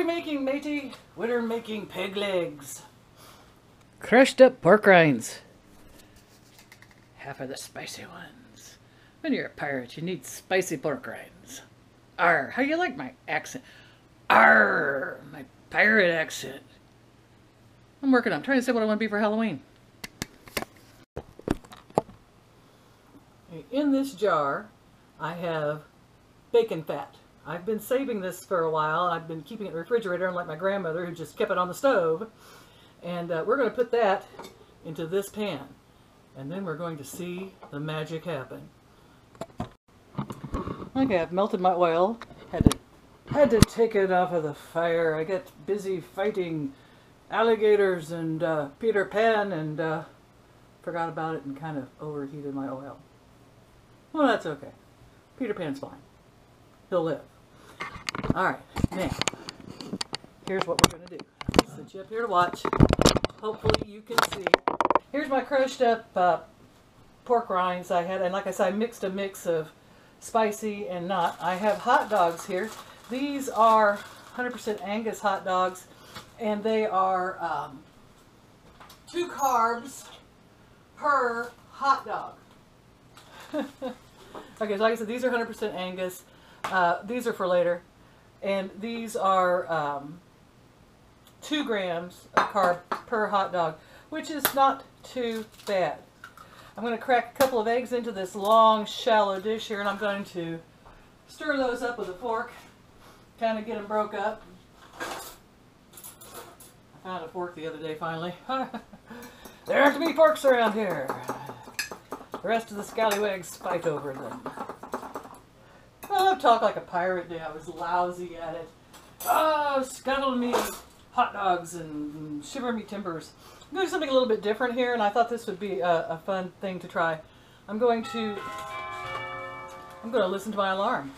we making, matey? We're making pig legs. Crushed up pork rinds. Half of the spicy ones. When you're a pirate, you need spicy pork rinds. Arr, how you like my accent? Arr, my pirate accent. I'm working on I'm trying to say what I want to be for Halloween. In this jar, I have bacon fat. I've been saving this for a while. I've been keeping it in the refrigerator, unlike my grandmother who just kept it on the stove. And uh, we're going to put that into this pan. And then we're going to see the magic happen. Okay, I've melted my oil. Had to, had to take it off of the fire. I get busy fighting alligators and uh, Peter Pan and uh, forgot about it and kind of overheated my oil. Well, that's okay. Peter Pan's fine. He'll live. Alright, now, here's what we're going to do. I'll sit you up here to watch. Hopefully you can see. Here's my crushed up uh, pork rinds I had, and like I said, I mixed a mix of spicy and not. I have hot dogs here. These are 100% Angus hot dogs, and they are um, two carbs per hot dog. okay, so like I said, these are 100% Angus. Uh, these are for later. And these are um, 2 grams of carb per hot dog, which is not too bad. I'm going to crack a couple of eggs into this long, shallow dish here, and I'm going to stir those up with a fork, kind of get them broke up. I found a fork the other day, finally. there aren't many forks around here. The rest of the scallywags fight over them. Talk like a pirate day. I was lousy at it. Oh, scuttle me hot dogs and shiver me timbers. I'm doing something a little bit different here, and I thought this would be a, a fun thing to try. I'm going to I'm going to listen to my alarm.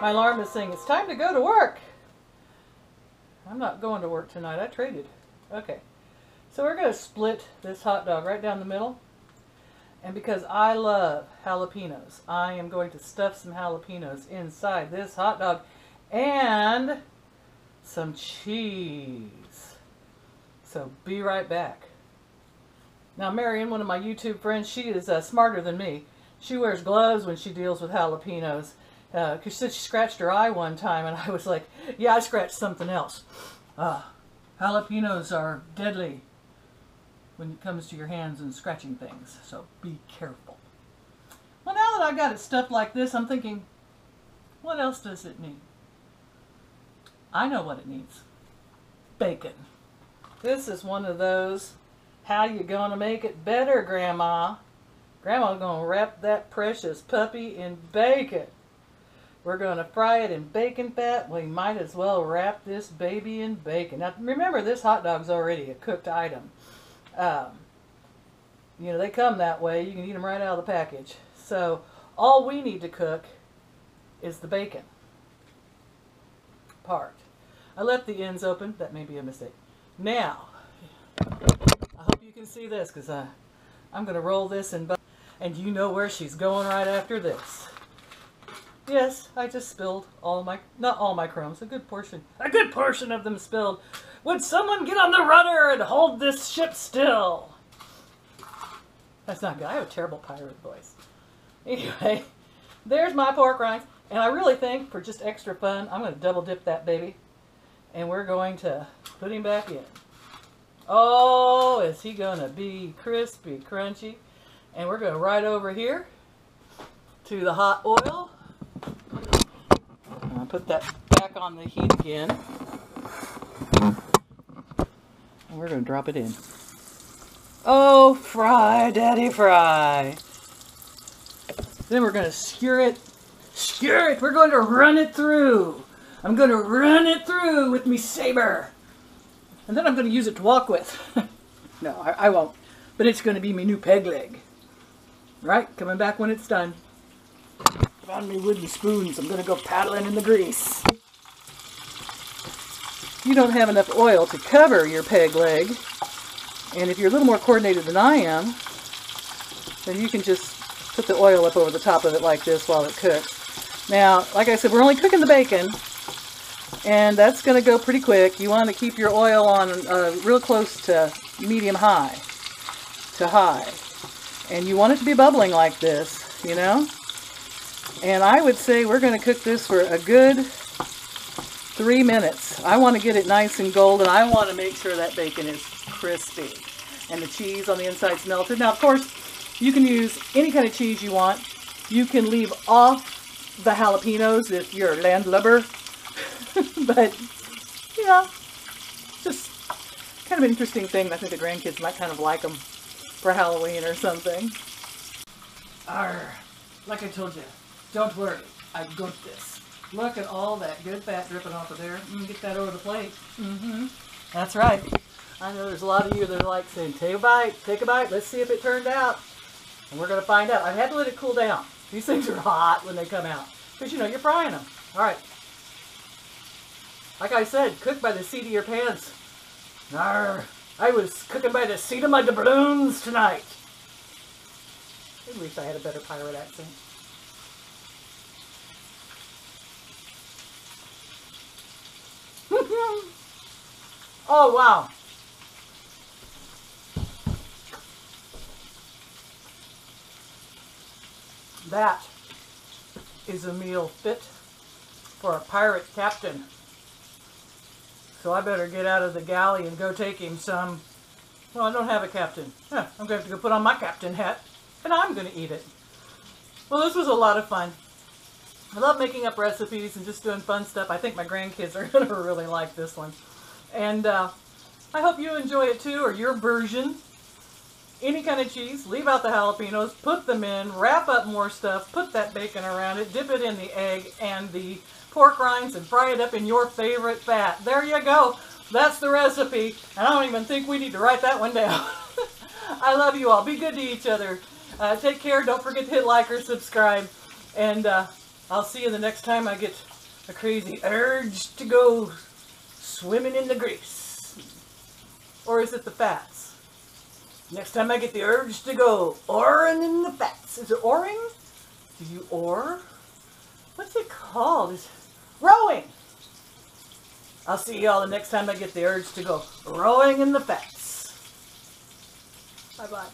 My alarm is saying it's time to go to work. I'm not going to work tonight. I traded. Okay. So we're going to split this hot dog right down the middle. And because I love jalapenos, I am going to stuff some jalapenos inside this hot dog and some cheese. So be right back. Now Marion, one of my YouTube friends, she is uh, smarter than me. She wears gloves when she deals with jalapenos. Because uh, she said she scratched her eye one time and I was like, yeah, I scratched something else. Uh, jalapenos are deadly when it comes to your hands and scratching things, so be careful. Well, now that I've got it stuffed like this, I'm thinking, what else does it need? I know what it needs. Bacon. This is one of those, how you gonna make it better, Grandma? Grandma's gonna wrap that precious puppy in bacon. We're gonna fry it in bacon fat. We might as well wrap this baby in bacon. Now remember, this hot dog's already a cooked item. Um, you know, they come that way. You can eat them right out of the package. So all we need to cook is the bacon part. I left the ends open. That may be a mistake. Now, I hope you can see this because I'm going to roll this in and you know where she's going right after this. Yes, I just spilled all my, not all my crumbs, a good portion, a good portion of them spilled would someone get on the rudder and hold this ship still? That's not good. I have a terrible pirate voice. Anyway, there's my pork rinds. And I really think, for just extra fun, I'm going to double dip that baby. And we're going to put him back in. Oh, is he going to be crispy, crunchy? And we're going to right over here to the hot oil. I'll put that back on the heat again. And we're going to drop it in. Oh, fry, daddy, fry. Then we're going to skewer it. Skewer it. We're going to run it through. I'm going to run it through with me saber. And then I'm going to use it to walk with. no, I, I won't. But it's going to be me new peg leg. Right? Coming back when it's done. Found me wooden spoons. I'm going to go paddling in the grease you don't have enough oil to cover your peg leg, and if you're a little more coordinated than I am, then you can just put the oil up over the top of it like this while it cooks. Now, like I said, we're only cooking the bacon, And that's going to go pretty quick. You want to keep your oil on uh, real close to medium high, to high. And you want it to be bubbling like this, you know? And I would say we're going to cook this for a good three minutes. I want to get it nice and golden. I want to make sure that bacon is crispy and the cheese on the inside is melted. Now, of course, you can use any kind of cheese you want. You can leave off the jalapenos if you're landlubber. but, yeah, just kind of an interesting thing. I think the grandkids might kind of like them for Halloween or something. Arr, like I told you, don't worry, I got this. Look at all that good fat dripping off of there. Mm, get that over the plate. Mm-hmm. That's right. I know there's a lot of you that are like saying, take a bite, take a bite, let's see if it turned out. And we're going to find out. I had to let it cool down. These things are hot when they come out. Because, you know, you're frying them. All right. Like I said, cook by the seat of your pants. Arr, I was cooking by the seat of my doubloons tonight. At least I had a better pirate accent. Oh, wow. That is a meal fit for a pirate captain. So I better get out of the galley and go take him some. Well, I don't have a captain. I'm going to have to go put on my captain hat, and I'm going to eat it. Well, this was a lot of fun. I love making up recipes and just doing fun stuff. I think my grandkids are going to really like this one. And uh, I hope you enjoy it too, or your version. Any kind of cheese, leave out the jalapenos, put them in, wrap up more stuff, put that bacon around it, dip it in the egg and the pork rinds and fry it up in your favorite fat. There you go. That's the recipe. And I don't even think we need to write that one down. I love you all. Be good to each other. Uh, take care. Don't forget to hit like or subscribe. And uh, I'll see you the next time I get a crazy urge to go swimming in the grease. Or is it the fats? Next time I get the urge to go oring in the fats. Is it oring? Do you oar? What's it called? Is rowing. I'll see y'all the next time I get the urge to go rowing in the fats. Bye-bye.